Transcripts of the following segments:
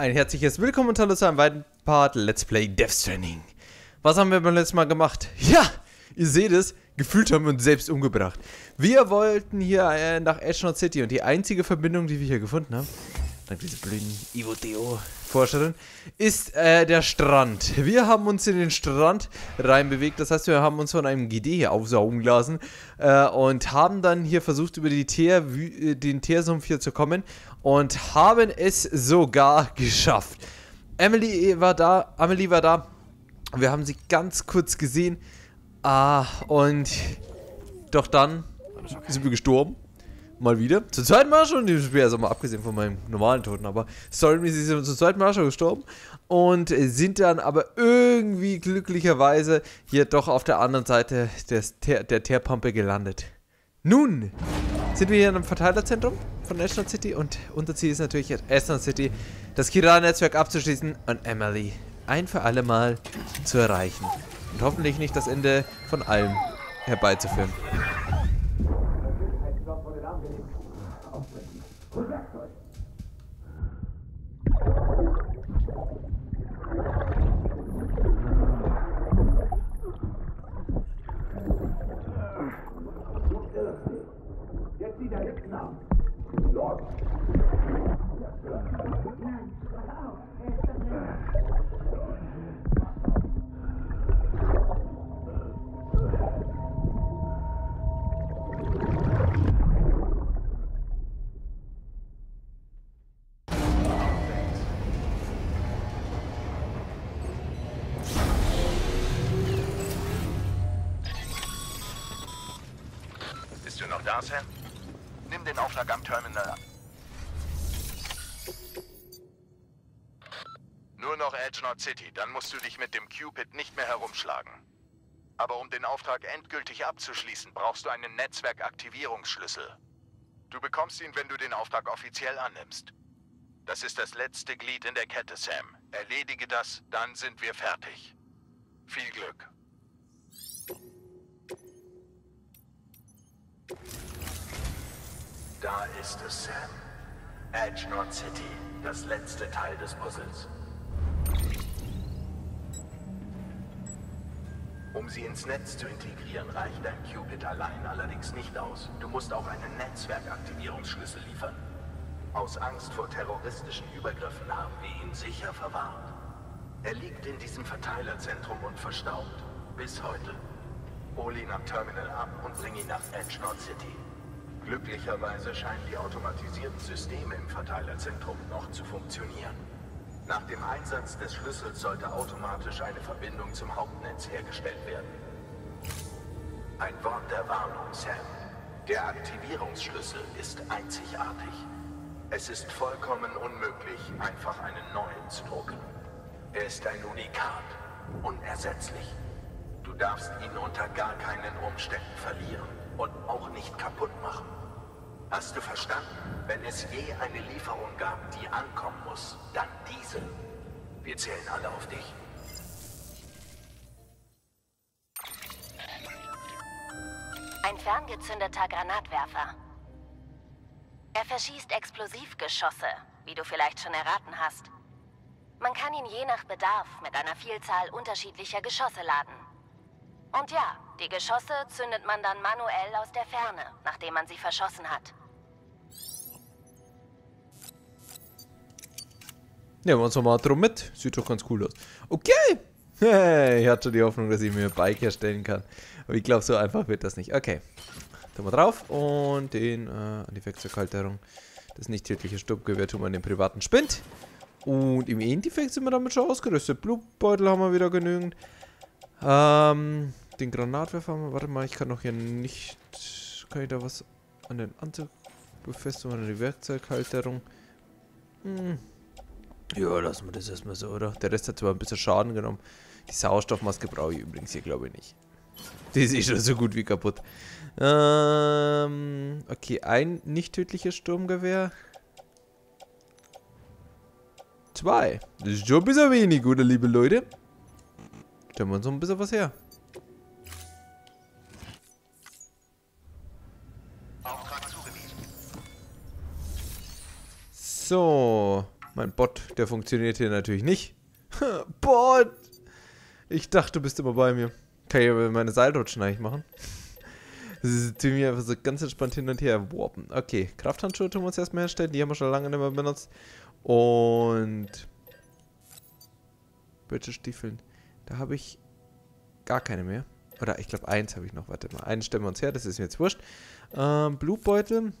Ein herzliches Willkommen und Hallo zu einem weiteren Part Let's Play Death Stranding. Was haben wir beim letzten Mal gemacht? Ja, ihr seht es, gefühlt haben wir uns selbst umgebracht. Wir wollten hier äh, nach Ashnot City und die einzige Verbindung, die wir hier gefunden haben, dank dieser blöden Ivo Deo Forscherin, ist äh, der Strand. Wir haben uns in den Strand reinbewegt, das heißt, wir haben uns von einem GD hier aufsaugen lassen äh, und haben dann hier versucht, über die Teer, äh, den Teersumpf hier zu kommen und haben es sogar geschafft. Emily war da, Amelie war da. Wir haben sie ganz kurz gesehen. Ah, und doch dann sind wir gestorben. Mal wieder. Zur zweiten Mal schon in Spiel, also mal abgesehen von meinem normalen Toten, aber storymäßig sind wir zur zweiten Mal schon gestorben. Und sind dann aber irgendwie glücklicherweise hier doch auf der anderen Seite des, der Teerpampe gelandet. Nun sind wir hier in einem Verteilerzentrum von National City und unser Ziel ist natürlich Aston City, das Kira-Netzwerk abzuschließen und Emily ein für alle Mal zu erreichen. Und hoffentlich nicht das Ende von allem herbeizuführen. Da, Sam? Nimm den Aufschlag am Terminal an. Edge Nord City, dann musst du dich mit dem Cupid nicht mehr herumschlagen. Aber um den Auftrag endgültig abzuschließen, brauchst du einen Netzwerkaktivierungsschlüssel. Du bekommst ihn, wenn du den Auftrag offiziell annimmst. Das ist das letzte Glied in der Kette, Sam. Erledige das, dann sind wir fertig. Viel Glück. Da ist es, Sam. Edge Nord City, das letzte Teil des Puzzles. Um sie ins Netz zu integrieren, reicht dein Cupid allein allerdings nicht aus. Du musst auch einen Netzwerkaktivierungsschlüssel liefern. Aus Angst vor terroristischen Übergriffen haben wir ihn sicher verwahrt. Er liegt in diesem Verteilerzentrum und verstaubt. Bis heute. Hol ihn am Terminal ab und bring ihn nach Edge Nord City. Glücklicherweise scheinen die automatisierten Systeme im Verteilerzentrum noch zu funktionieren. Nach dem Einsatz des Schlüssels sollte automatisch eine Verbindung zum Hauptnetz hergestellt werden. Ein Wort der Warnung, Sam. Der Aktivierungsschlüssel ist einzigartig. Es ist vollkommen unmöglich, einfach einen neuen zu drucken. Er ist ein Unikat, unersetzlich. Du darfst ihn unter gar keinen Umständen verlieren und auch nicht kaputt machen. Hast du verstanden? Wenn es je eine Lieferung gab, die ankommen muss, dann diese. Wir zählen alle auf dich. Ein ferngezündeter Granatwerfer. Er verschießt Explosivgeschosse, wie du vielleicht schon erraten hast. Man kann ihn je nach Bedarf mit einer Vielzahl unterschiedlicher Geschosse laden. Und ja, die Geschosse zündet man dann manuell aus der Ferne, nachdem man sie verschossen hat. Nehmen wir uns nochmal drum mit. Sieht doch ganz cool aus. Okay. ich hatte die Hoffnung, dass ich mir ein Bike herstellen kann. Aber ich glaube, so einfach wird das nicht. Okay. Tun wir drauf und den äh, an die Werkzeughalterung. Das nicht tödliche Sturmgewehr tun wir in den privaten Spind. Und im Endeffekt sind wir damit schon ausgerüstet. Blutbeutel haben wir wieder genügend. Ähm, den Granatwerfer haben wir. Warte mal, ich kann doch hier nicht... Kann ich da was an den Anzug befestigen? An die Werkzeughalterung? Hm. Ja, lassen wir das erstmal so, oder? Der Rest hat zwar ein bisschen Schaden genommen. Die Sauerstoffmaske brauche ich übrigens hier, glaube ich, nicht. Die ist eh schon so gut wie kaputt. Ähm, okay, ein nicht tödliches Sturmgewehr. Zwei. Das ist schon ein bisschen wenig, oder liebe Leute? Stellen wir uns noch ein bisschen was her. So. Mein Bot, der funktioniert hier natürlich nicht. Bot! Ich dachte, du bist immer bei mir. Kann ich aber meine Seilrutschen eigentlich machen? Sie tun mir einfach so ganz entspannt hin und her warpen. Okay, Krafthandschuhe tun wir uns erstmal herstellen. Die haben wir schon lange nicht mehr benutzt. Und... Bötschestiefeln. Da habe ich gar keine mehr. Oder ich glaube, eins habe ich noch. Warte mal. Einen stellen wir uns her. Das ist mir jetzt wurscht. Ähm, Blutbeutel.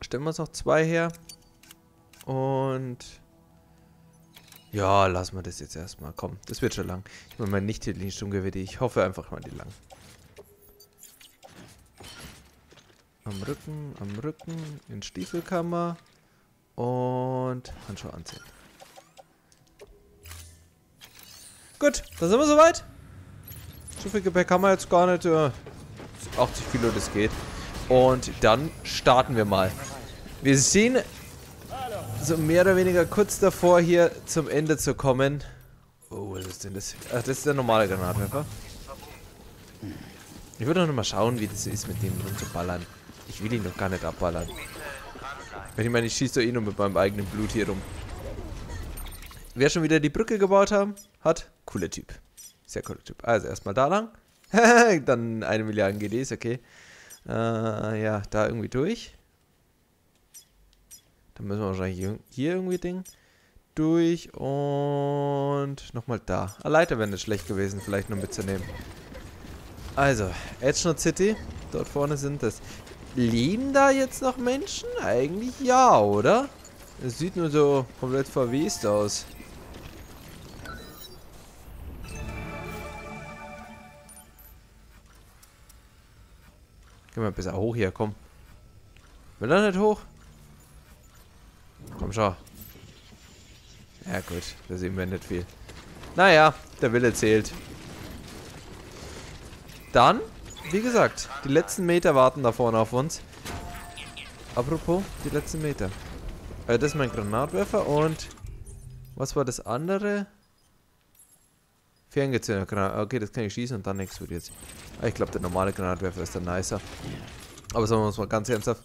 Stellen wir uns noch zwei her. Und... Ja, lassen wir das jetzt erstmal. Komm, das wird schon lang. Ich meine, nicht die Sturmgewehr, ich hoffe einfach mal die lang. Am Rücken, am Rücken, in Stiefelkammer und Handschuhe anziehen. Gut, dann sind wir soweit. So viel Gepäck haben wir jetzt gar nicht. Äh, 80 Kilo, das geht. Und dann starten wir mal. Wir sehen so mehr oder weniger kurz davor hier zum Ende zu kommen. Oh, was ist denn das? Ach, das ist der normale Granatwerfer. Ich würde noch mal schauen, wie das ist, mit dem rumzuballern. Ich will ihn doch gar nicht abballern. Wenn ich meine, ich schieße doch eh nur mit meinem eigenen Blut hier rum. Wer schon wieder die Brücke gebaut haben, hat, cooler Typ. Sehr cooler Typ. Also erstmal da lang. Dann eine Milliarde GDs, okay. Äh, ja, da irgendwie durch. Dann müssen wir wahrscheinlich hier irgendwie Ding durch und nochmal da. Eine Leiter wäre nicht schlecht gewesen, vielleicht nur mitzunehmen. Also, Edgenot City. Dort vorne sind es. Leben da jetzt noch Menschen? Eigentlich ja, oder? Es sieht nur so komplett verwest aus. Geh mal besser hoch hier, komm. Will er nicht hoch? Komm schon. Ja gut, da sehen wir nicht viel. Naja, der Wille zählt. Dann, wie gesagt, die letzten Meter warten da vorne auf uns. Apropos, die letzten Meter. Äh, das ist mein Granatwerfer und... Was war das andere? Ferngezünder. Okay, das kann ich schießen und dann explodiert Ich glaube, der normale Granatwerfer ist der nicer. Aber sagen wir uns mal ganz ernsthaft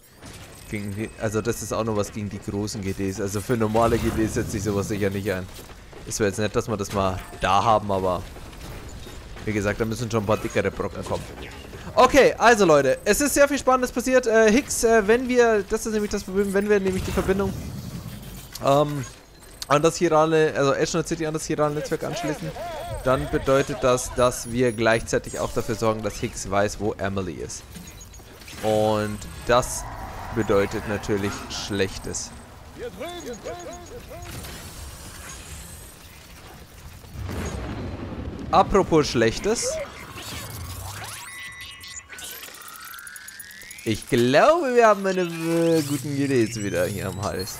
gegen also das ist auch noch was gegen die großen GDs. Also für normale GDs setzt sich sowas sicher nicht ein. Es wäre jetzt nett, dass wir das mal da haben, aber wie gesagt, da müssen schon ein paar dickere Brocken kommen. Okay, also Leute, es ist sehr viel Spannendes passiert. Äh, Hicks, äh, wenn wir, das ist nämlich das Problem, wenn wir nämlich die Verbindung ähm, an das Chirale, also Ashland City an das Chirale Netzwerk anschließen, dann bedeutet das, dass wir gleichzeitig auch dafür sorgen, dass Hicks weiß, wo Emily ist. Und das bedeutet natürlich Schlechtes. Apropos Schlechtes. Ich glaube, wir haben eine äh, guten Idee wieder hier am Hals.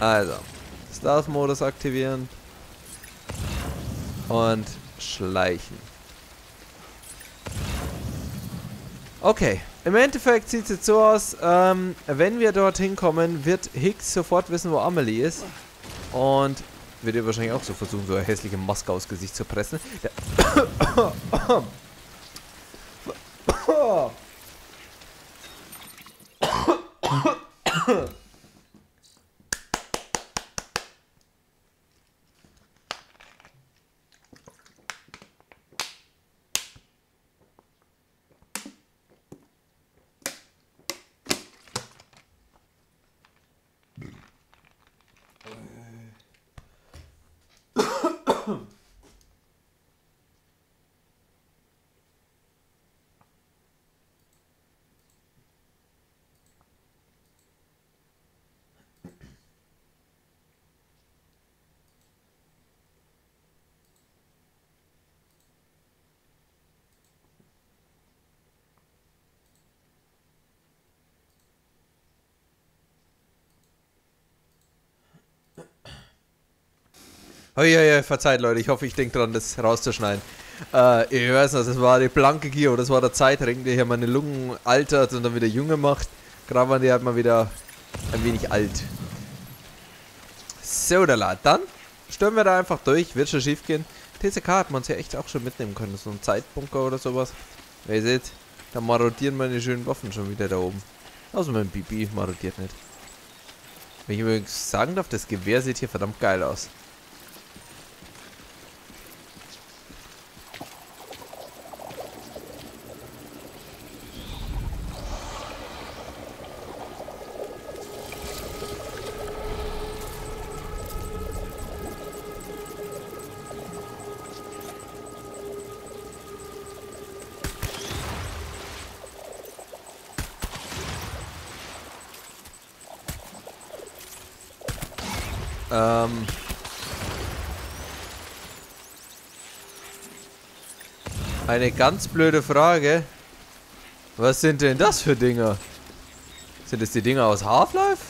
Also, Stealth-Modus aktivieren. Und schleichen. Okay, im Endeffekt sieht es jetzt so aus, ähm, wenn wir dorthin kommen, wird Hicks sofort wissen, wo Amelie ist. Und wird ihr wahrscheinlich auch so versuchen, so eine hässliche Maske aufs Gesicht zu pressen. Oh ja, ja, verzeiht Leute, ich hoffe, ich denke dran, das rauszuschneiden. Äh, ich weiß nicht, das war die blanke Gier, das war der Zeitring, der hier meine Lungen altert und dann wieder junge macht. Waren die halt mal wieder ein wenig alt. So, da dann stürmen wir da einfach durch, wird schon schief gehen. TCK hat man uns ja echt auch schon mitnehmen können, so ein Zeitbunker oder sowas. Wie ihr seht, da marodieren meine schönen Waffen schon wieder da oben. Außer mein Bibi marodiert nicht. Wenn ich übrigens sagen darf, das Gewehr sieht hier verdammt geil aus. Ähm. Eine ganz blöde Frage. Was sind denn das für Dinger? Sind das die Dinger aus Half-Life?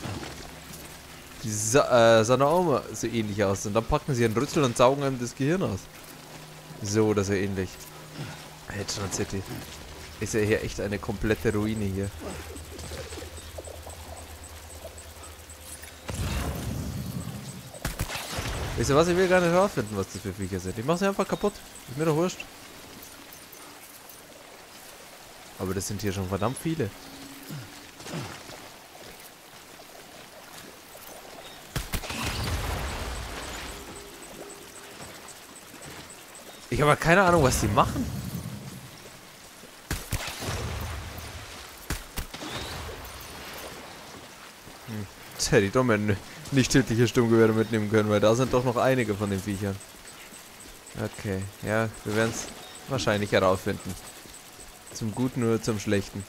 Die sa äh, sahen auch mal so ähnlich aus. Und dann packen sie einen Rützel und saugen einem das Gehirn aus. So oder so ähnlich. Headshot City. Ist ja hier echt eine komplette Ruine hier. Wisst ihr was? Ich will gar nicht herausfinden, was das für Viecher sind. Ich mach sie einfach kaputt. Ist mir doch wurscht. Aber das sind hier schon verdammt viele. Ich habe keine Ahnung, was die machen. Hm. Jetzt hätte nicht tödliche Sturmgewehre mitnehmen können, weil da sind doch noch einige von den Viechern. Okay, ja, wir werden es wahrscheinlich herausfinden. Zum Guten oder zum Schlechten.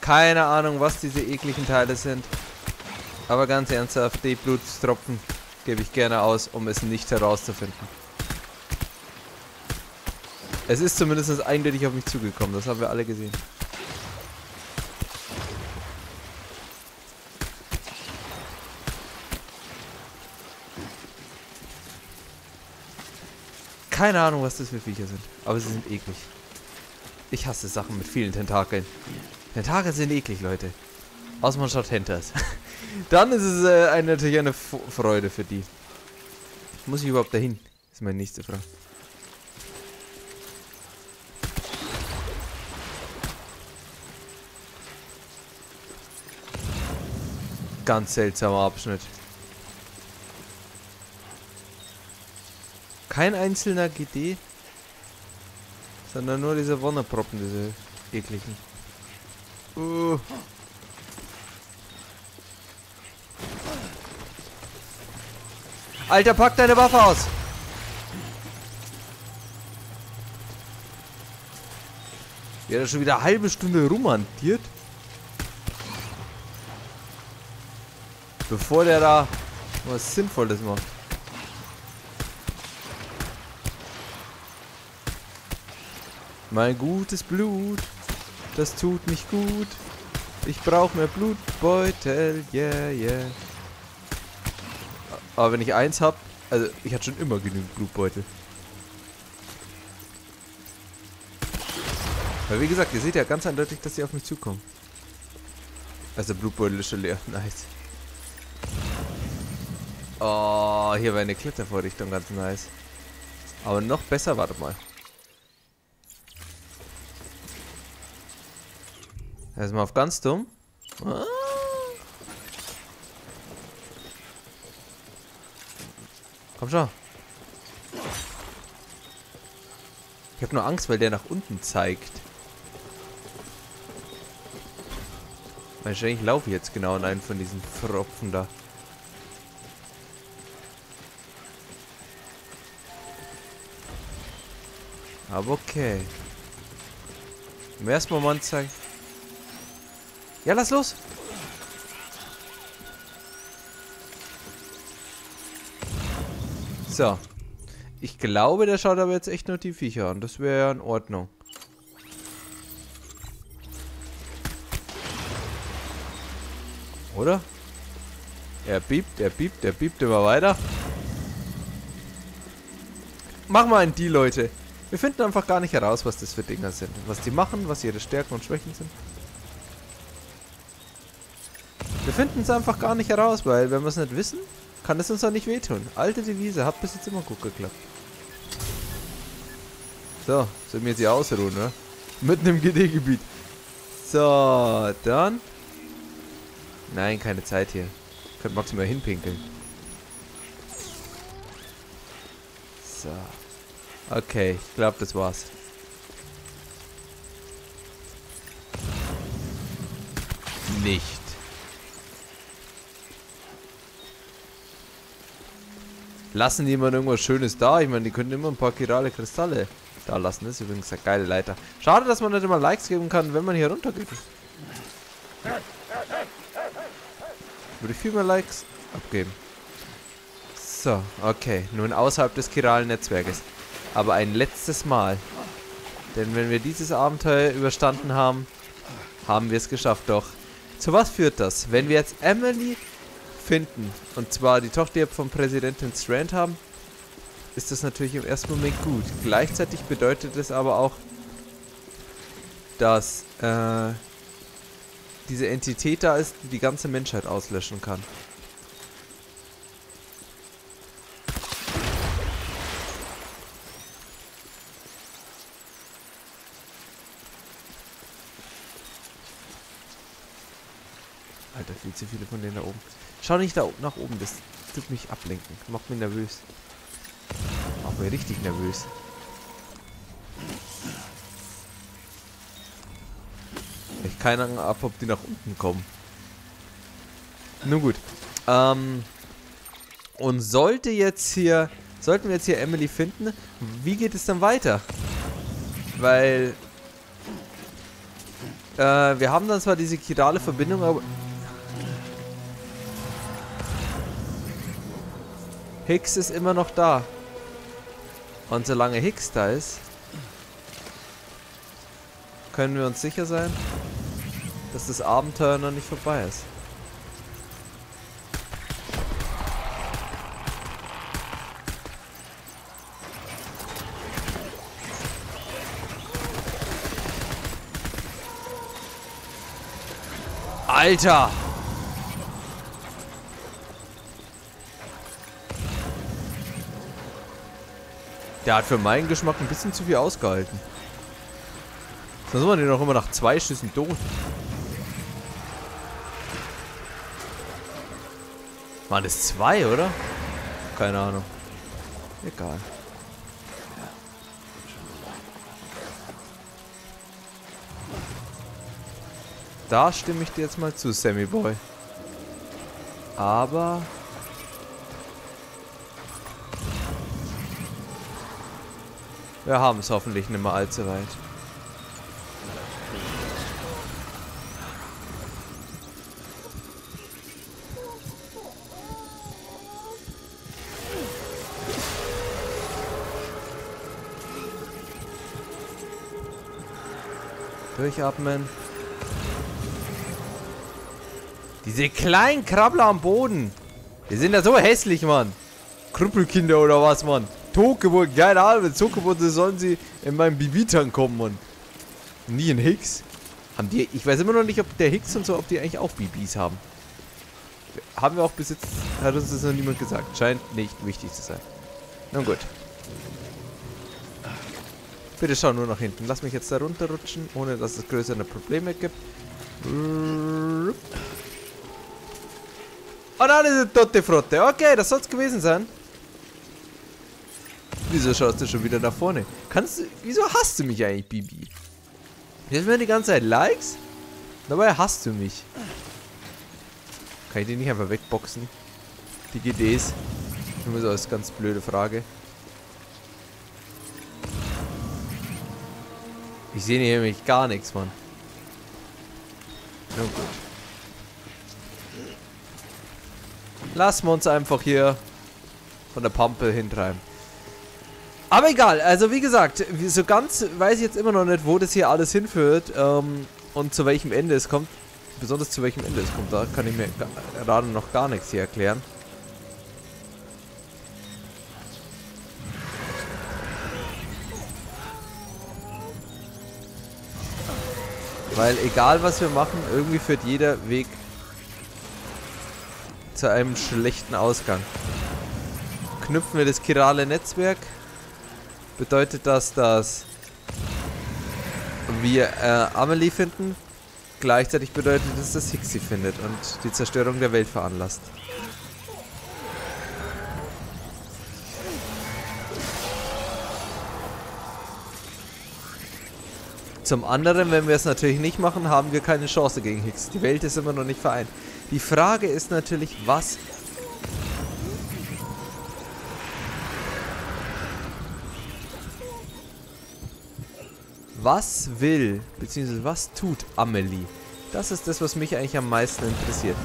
Keine Ahnung, was diese ekligen Teile sind. Aber ganz ernsthaft, die Blutstropfen gebe ich gerne aus, um es nicht herauszufinden. Es ist zumindest eindeutig auf mich zugekommen, das haben wir alle gesehen. Keine Ahnung, was das für Viecher sind, aber sie sind eklig. Ich hasse Sachen mit vielen Tentakeln. Tentakel sind eklig, Leute. Außer man schaut Hentas. Dann ist es äh, eine, natürlich eine F Freude für die. Muss ich überhaupt dahin? Ist meine nächste Frage. Ganz seltsamer Abschnitt. Kein einzelner GD, sondern nur diese Wonneproppen, diese ekligen. Uh. Alter, pack deine Waffe aus. Ja, da schon wieder eine halbe Stunde rumhantiert. Bevor der da was Sinnvolles macht. Mein gutes Blut, das tut mich gut. Ich brauche mehr Blutbeutel, yeah, yeah. Aber wenn ich eins habe, also ich hatte schon immer genügend Blutbeutel. Weil wie gesagt, ihr seht ja ganz eindeutig, dass sie auf mich zukommen. Also Blutbeutel ist schon leer. Nice. Oh, hier wäre eine Klettervorrichtung ganz nice. Aber noch besser, warte mal. Erstmal auf ganz dumm. Ah. Komm schon. Ich habe nur Angst, weil der nach unten zeigt. Wahrscheinlich laufe ich jetzt genau in einen von diesen Pfropfen da. Aber okay. Im ersten Moment zeigen. Ja, lass los! So. Ich glaube, der schaut aber jetzt echt nur die Viecher an. Das wäre ja in Ordnung. Oder? Er biebt, er biebt, er biebt immer weiter. Machen wir einen Deal, Leute. Wir finden einfach gar nicht heraus, was das für Dinger sind. Was die machen, was ihre Stärken und Schwächen sind. Wir finden es einfach gar nicht heraus, weil wenn wir es nicht wissen, kann es uns auch nicht wehtun. Alte Devise, hat bis jetzt immer gut geklappt. So, sollen wir hier ausruhen, ne? Mitten im GD-Gebiet. So, dann. Nein, keine Zeit hier. Könnt maximal hinpinkeln. So. Okay, ich glaube, das war's. Nicht. Lassen die mal irgendwas Schönes da? Ich meine, die können immer ein paar chirale Kristalle da lassen. Das ist übrigens eine geile Leiter. Schade, dass man nicht immer Likes geben kann, wenn man hier runter geht. Würde ich viel mehr Likes abgeben. So, okay. Nun außerhalb des chiralen Netzwerkes. Aber ein letztes Mal. Denn wenn wir dieses Abenteuer überstanden haben, haben wir es geschafft. Doch, zu was führt das? Wenn wir jetzt Emily finden, und zwar die Tochter von Präsidentin Strand haben, ist das natürlich im ersten Moment gut. Gleichzeitig bedeutet es aber auch, dass äh, diese Entität da ist, die die ganze Menschheit auslöschen kann. Alter, viel zu viele von denen da oben. Schau nicht da nach oben, das tut mich ablenken. Macht mich nervös. Macht mich richtig nervös. Ich keine Ahnung ab, ob die nach unten kommen. Nun gut. Ähm, und sollte jetzt hier, sollten wir jetzt hier Emily finden, wie geht es dann weiter? Weil, äh, wir haben dann zwar diese chirale Verbindung, aber Hicks ist immer noch da. Und solange Hicks da ist, können wir uns sicher sein, dass das Abenteuer noch nicht vorbei ist. Alter! Der hat für meinen Geschmack ein bisschen zu viel ausgehalten. Sonst waren die noch immer nach zwei Schüssen tot. Waren es zwei, oder? Keine Ahnung. Egal. Da stimme ich dir jetzt mal zu, Sammy Boy. Aber... Wir haben es hoffentlich nicht mehr allzu weit. Durchatmen. Diese kleinen Krabbler am Boden. Die sind ja so hässlich, Mann. Krüppelkinder oder was, Mann. Totgeburten, keine Ahnung, wenn Totgeburten sollen sie in meinem Bibitan kommen, Mann. Nie in Hicks. Haben die, ich weiß immer noch nicht, ob der Hicks und so, ob die eigentlich auch Bibis haben. Haben wir auch bis jetzt, hat uns das noch niemand gesagt. Scheint nicht wichtig zu sein. Nun gut. Bitte schau nur nach hinten. Lass mich jetzt da runterrutschen, ohne dass es größere Probleme gibt. Und dann ist es tote Frotte. Okay, das soll es gewesen sein. Wieso schaust du schon wieder nach vorne? Kannst du, wieso hasst du mich eigentlich, Bibi? Jetzt mir die ganze Zeit Likes? Dabei hasst du mich. Kann ich die nicht einfach wegboxen? Die GDs. Nur so als ganz blöde Frage. Ich sehe hier nämlich gar nichts, Mann. Na gut. Lassen wir uns einfach hier von der Pampe hintreiben. Aber egal, also wie gesagt, so ganz weiß ich jetzt immer noch nicht, wo das hier alles hinführt ähm, und zu welchem Ende es kommt. Besonders zu welchem Ende es kommt, da kann ich mir gerade noch gar nichts hier erklären. Weil egal was wir machen, irgendwie führt jeder Weg zu einem schlechten Ausgang. Knüpfen wir das chirale Netzwerk, bedeutet das, dass wir äh, Amelie finden. Gleichzeitig bedeutet es, dass Hicks sie findet und die Zerstörung der Welt veranlasst. Zum anderen, wenn wir es natürlich nicht machen, haben wir keine Chance gegen Hicks. Die Welt ist immer noch nicht vereint. Die Frage ist natürlich, was... Was will, beziehungsweise was tut Amelie? Das ist das, was mich eigentlich am meisten interessiert.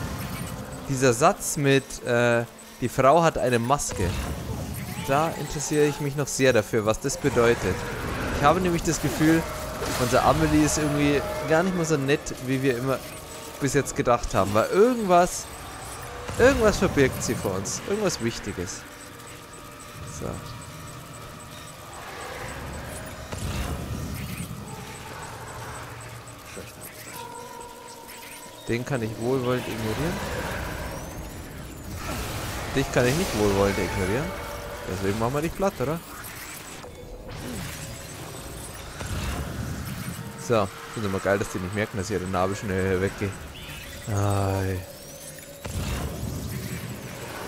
Dieser Satz mit, äh, die Frau hat eine Maske. Da interessiere ich mich noch sehr dafür, was das bedeutet. Ich habe nämlich das Gefühl, unser Amelie ist irgendwie gar nicht mal so nett, wie wir immer bis jetzt gedacht haben. Weil irgendwas, irgendwas verbirgt sie vor uns. Irgendwas Wichtiges. So. Den kann ich wohlwollend ignorieren. Dich kann ich nicht wohlwollend ignorieren. Deswegen machen wir dich platt, oder? So, finde immer geil, dass die nicht merken, dass ihre Narbe schnell weggeht. Ai.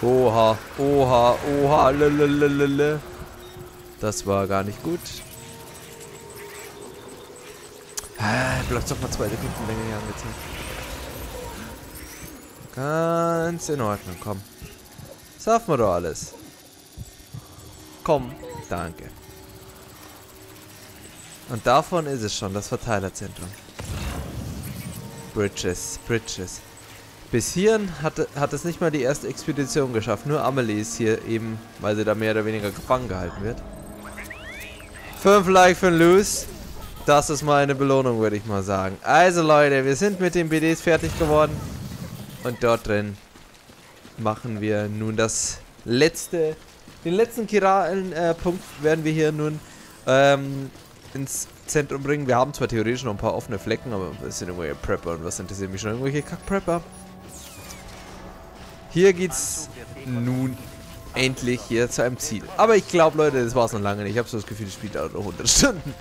Oha, oha, oha, lalalala. Das war gar nicht gut. Ah, bleibt doch mal zwei Sekunden länger hier angezeigt. Ganz in Ordnung, komm. Schaffen wir doch alles. Komm, danke. Und davon ist es schon, das Verteilerzentrum. Bridges, Bridges. Bis hierhin hat, hat es nicht mal die erste Expedition geschafft. Nur Amelie ist hier eben, weil sie da mehr oder weniger gefangen gehalten wird. Fünf Like für Loose. Das ist mal eine Belohnung, würde ich mal sagen. Also Leute, wir sind mit den BDs fertig geworden. Und dort drin machen wir nun das letzte, den letzten chiralen äh, Punkt werden wir hier nun ähm, ins Zentrum bringen. Wir haben zwar theoretisch noch ein paar offene Flecken, aber es sind irgendwelche Prepper und was interessiert mich schon? Irgendwelche Kack-Prepper. Hier geht's nun endlich hier zu einem Ziel. Aber ich glaube, Leute, das war's noch lange nicht. Ich habe so das Gefühl, das Spiel dauert noch 100 Stunden.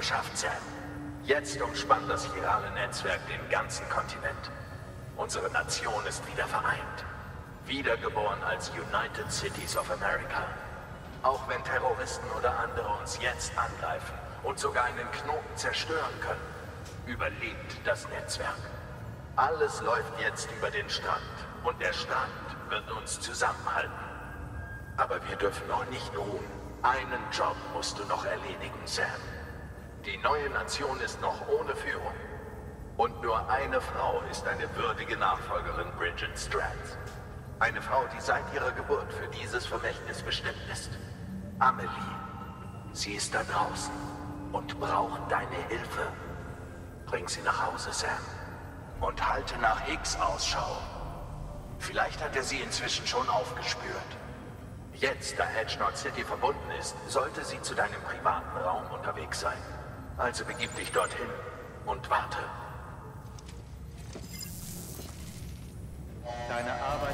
Wir haben es geschafft, Sam. Jetzt umspannt das chirale Netzwerk den ganzen Kontinent. Unsere Nation ist wieder vereint. Wiedergeboren als United Cities of America. Auch wenn Terroristen oder andere uns jetzt angreifen und sogar einen Knoten zerstören können, überlebt das Netzwerk. Alles läuft jetzt über den Strand und der Strand wird uns zusammenhalten. Aber wir dürfen noch nicht ruhen. Einen Job musst du noch erledigen, Sam. Die neue Nation ist noch ohne Führung. Und nur eine Frau ist eine würdige Nachfolgerin Bridget Strands. Eine Frau, die seit ihrer Geburt für dieses Vermächtnis bestimmt ist. Amelie. Sie ist da draußen und braucht deine Hilfe. Bring sie nach Hause, Sam. Und halte nach Hicks Ausschau. Vielleicht hat er sie inzwischen schon aufgespürt. Jetzt, da Edgelord City verbunden ist, sollte sie zu deinem privaten Raum unterwegs sein. Also begib dich dorthin und warte. Deine Arbeit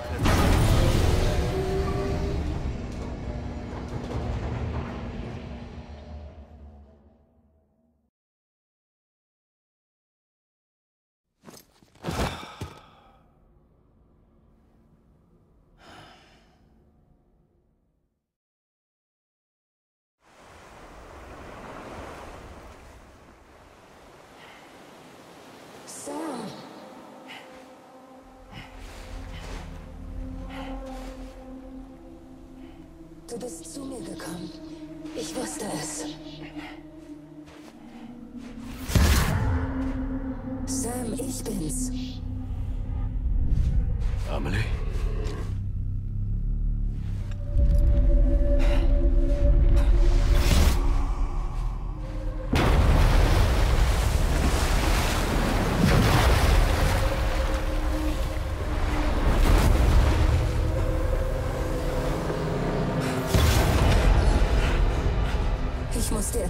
Du bist zu mir gekommen. Ich wusste es. Sam, ich bin's. Amelie?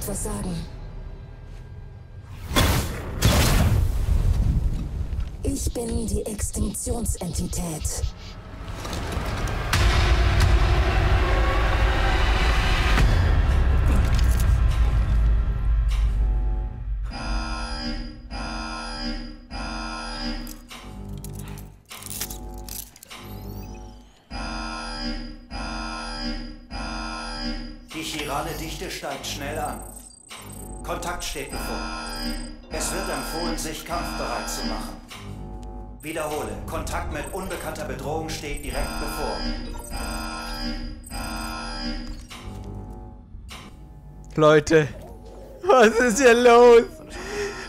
Etwas sagen. Ich bin die Extinktionsentität. Die chirale Dichte steigt schnell an. Kontakt steht bevor. Es wird empfohlen, sich kampfbereit zu machen. Wiederhole, Kontakt mit unbekannter Bedrohung steht direkt bevor. Leute, was ist hier los?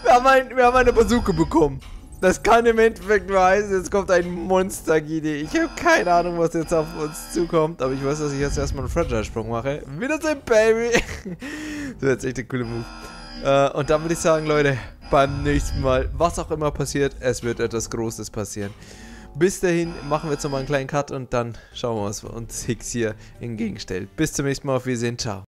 Wir haben, ein, wir haben eine Bazooka bekommen. Das kann im Endeffekt nur heißen, jetzt kommt ein Monster-Gide. Ich habe keine Ahnung, was jetzt auf uns zukommt, aber ich weiß, dass ich jetzt erstmal einen Fragile-Sprung mache. Wieder so ein Baby. das ist echt ein cooler Move. Äh, und dann würde ich sagen, Leute, beim nächsten Mal, was auch immer passiert, es wird etwas Großes passieren. Bis dahin machen wir jetzt nochmal einen kleinen Cut und dann schauen wir, was uns Hicks hier entgegenstellt. Bis zum nächsten Mal, auf Wiedersehen, ciao.